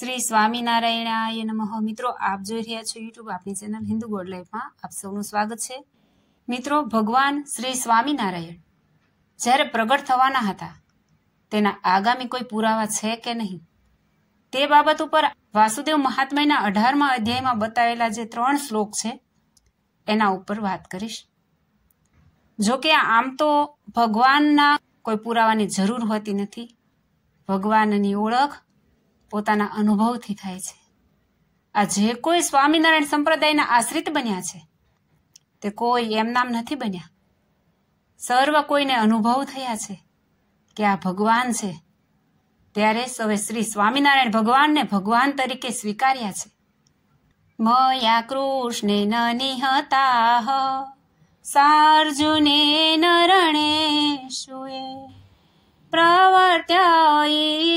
શ્રી સ્વામિનારાયણાય નમઃ. મિત્રો, આપ જોઈ રહ્યા છો યુટ્યુબ આપની ચેનલ હિન્દુ ગોડ લાઈફમાં આપ સૌનું સ્વાગત છે. મિત્રો, ભગવાન શ્રી સ્વામિનારાયણ જ્યારે પ્રગટ થવાના હતા, તેના આગામી કોઈ પુરાવા છે કે નહીં? તે બાબત ઉપર વાસુદેવ મહાત્માના અઢારમા અધ્યાયમાં બતાવેલા જે ત્રણ શ્લોક છે, એના ઉપર વાત કરીશ. જો કે આમ તો ભગવાનના કોઈ પુરાવાની જરૂર હોતી નથી. ભગવાનની ઓળખ પોતાના અનુભવથી થાય છે. આ જે કોઈ સ્વામિનારાયણ સંપ્રદાયના આશ્રિત બન્યા છે, તે કોઈ એમ નામ નથી બન્યા. સર્વ કોઈને અનુભવ થયા છે કે આ ભગવાન છે. ત્યારે સૌએ શ્રી સ્વામિનારાયણ ભગવાનને ભગવાન તરીકે સ્વીકાર્યા છે. મયા કૃષ્ણે ન નિહતાહ, સાર્જુને નરણેશુએ પ્રવર્ત્ય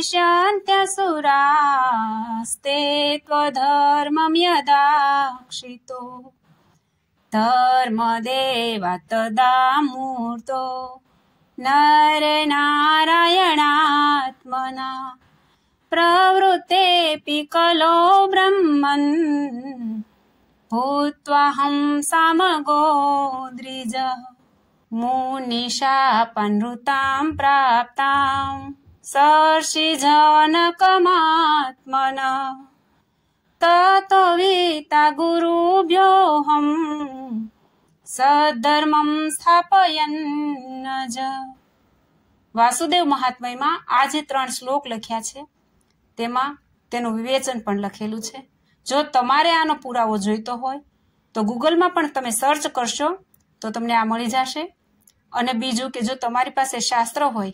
हविष्यन्त्यसुरास्ते त्वधर्मं यदाक्षितो धर्मदेव तदा मूर्तो नरनारायणात्मना प्रवृतेऽपि कलो ब्रह्मन् भूत्वाहं सामगो द्विज मुनिशापनृतां प्राप्ताम् સર્ષિજનકમાત્મન તતો વીતા ગુરુભ્યોऽહં સધર્મમ સ્થાપયન જ વાસુદેવ મહાત્મયમાં આ જે ત્રણ શ્લોક લખ્યા છે. તેમાં તેનું વિવેચન પણ લખેલું છે. જો તમારે આનો પુરાવો જોઈતો હોય, તો ગૂગલમાં પણ તમે સર્ચ કરશો, તો તમને આ મળી જશે. અને બીજું કે જો તમારી પાસે શાસ્ત્ર હોય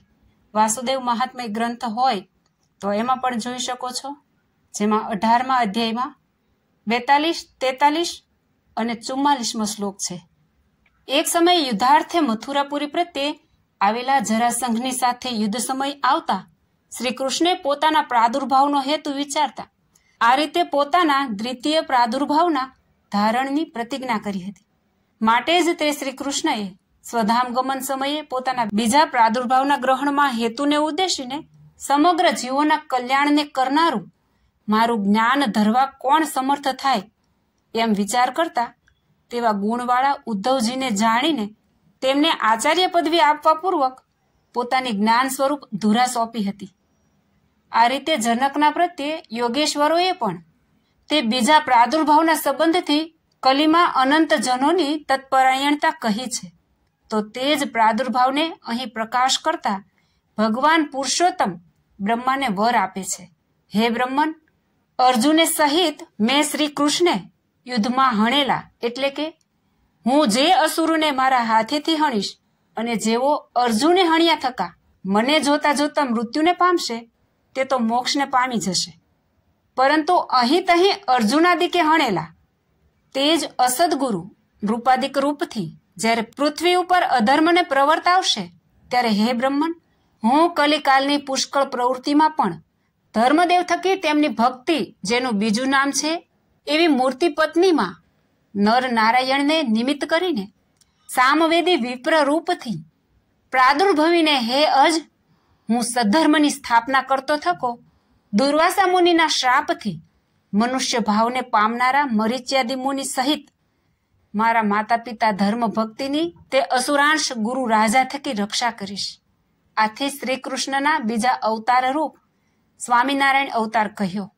વાસુદેવ મહાત્મય ગ્રંથ હોય, તો એમાં પણ જોઈ શકો છો. જેમાં અઢારમા અધ્યાયમાં બેતાલીસ, તેતાલીસ અને ચુમ્માલીસમો શ્લોક છે. એક સમયે યુદ્ધાર્થે મથુરાપુરી પ્રત્યે આવેલા જરાસંઘની સાથે યુદ્ધ સમય આવતા શ્રી કૃષ્ણે પોતાના પ્રાદુર્ભાવનો હેતુ વિચારતા આ રીતે પોતાના દ્વિતીય પ્રાદુર્ભાવના ધારણની પ્રતિજ્ઞા કરી હતી. માટે જ તે શ્રી કૃષ્ણએ સ્વધામ ગમન સમયે પોતાના બીજા પ્રાદુર્ભાવના ગ્રહણમાં હેતુને ઉદ્દેશીને સમગ્ર જીવોના કલ્યાણને કરનારું મારું જ્ઞાન ધરવા કોણ સમર્થ થાય એમ વિચાર કરતા તેવા ગુણવાળા ઉદ્ધવજીને જાણીને તેમને આચાર્ય પદવી આપવા પૂર્વક પોતાની જ્ઞાન સ્વરૂપ ધુરા સોંપી હતી. આ રીતે જનકના પ્રત્યે યોગેશ્વરોએ પણ તે બીજા પ્રાદુર્ભાવના સંબંધથી કલીમાં અનંત જનોની તત્પરાયણતા કહી છે. તો તે જ પ્રાદુર્ભાવને અહીં પ્રકાશ કરતા ભગવાન પુરુષોત્તમ બ્રહ્માને વર આપે છે. હે બ્રહ્મન, અર્જુને સહિત મેં શ્રી કૃષ્ણે યુદ્ધમાં હણેલા એટલે કે હું જે અસુરોને મારા હાથેથી હણીશ અને જેઓ અર્જુને હણ્યા થકા મને જોતા જોતા મૃત્યુને પામશે, તે તો મોક્ષને પામી જશે. પરંતુ અહીં તહીં અર્જુનાદિકે હણેલા, તે જ અસદગુરુ રૂપાદિક રૂપથી જ્યારે પૃથ્વી ઉપર અધર્મને પ્રવર્તાવશે, ત્યારે હે બ્રહ્મન હું કલિકાલની પુષ્કળ પ્રવૃત્તિમાં પણ ધર્મદેવ થકી તેમની ભક્તિ, જેનું બીજું નામ છે, એવી મૂર્તિ પત્નીમાં નર નારાયણને નિમિત્ત કરીને સામવેદી વિપ્ર રૂપથી પ્રાદુર્ભવીને હે અજ, હું સદ્ધર્મની સ્થાપના કરતો થકો, દુર્વાસા મુનિના શ્રાપથી મનુષ્ય ભાવને પામનારા મરિચ્યાદિ મુનિ સહિત મારા માતા પિતા ધર્મ ભક્તિની તે અસુરાંશ ગુરુ રાજા થકી રક્ષા કરીશ. આથી શ્રી કૃષ્ણના બીજા અવતાર રૂપ સ્વામિનારાયણ અવતાર કહ્યો.